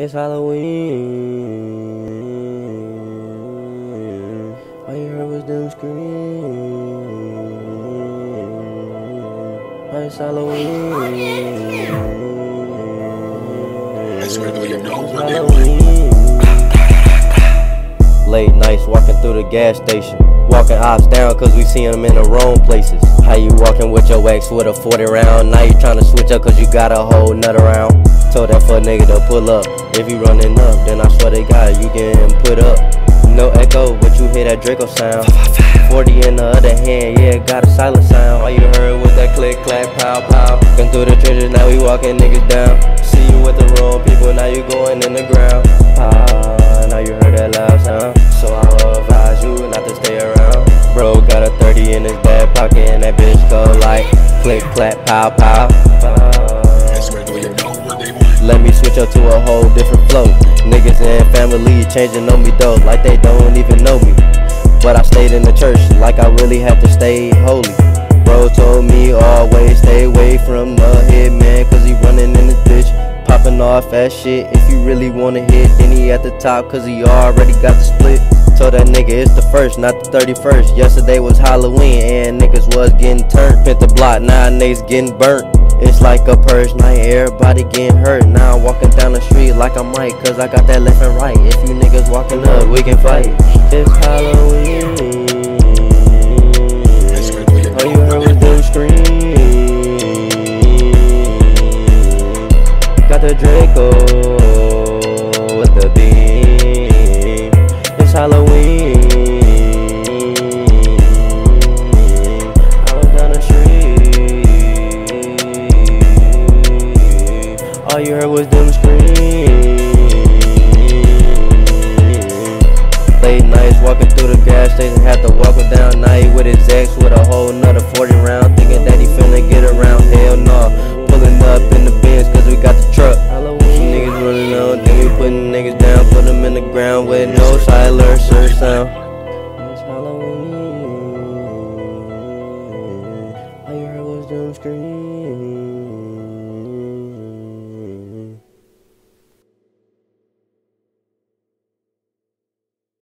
It's Halloween. All you heard was them scream. It's Halloween. That's where you know It's what they Halloween. Late nights walking through the gas station. Walking ops down cause we seeing them in the wrong places. How you walking with your ex with a 40 round? Now you trying to switch up cause you got a whole nut around. Told that fuck nigga to pull up. If you running up, then I swear to God you getting put up. No echo, but you hear that Draco sound. 40 in the other hand, yeah, got a silent sound. All you heard was that click, clack, pow, pow. Going through the trenches, now we walking niggas down. See you with the wrong people, now you going in the ground. Ah, now you heard that loud sound. So I advise you not to stay around. Bro got a 30 in his back pocket, and that bitch go like click, clack, pow, pow. pow. Let me switch up to a whole different flow. Niggas and family changing on me though, like they don't even know me. But I stayed in the church, like I really had to stay holy. Bro told me always stay away from the hitman, cause he running in the bitch. Popping off that shit. If you really wanna hit, then he at the top, cause he already got the split. Told that nigga it's the first, not the 31st. Yesterday was Halloween, and niggas was getting turned. Hit the block, now niggas getting burnt. It's like a purge night, everybody getting hurt. Now I'm walking down the street like I'm Mike, cause I got that left and right. If you niggas walking up, we can fight. It's Halloween. You heard was them scream. Late nights walking through the gas station, had to walk him down night with his ex with a whole nother 40 round, thinking that he finna get around. Hell no, pulling up in the Benz cause we got the truck. Niggas running on, then we putting niggas down, put them in the ground with no silencer sound. It's Halloween. All you heard was them scream.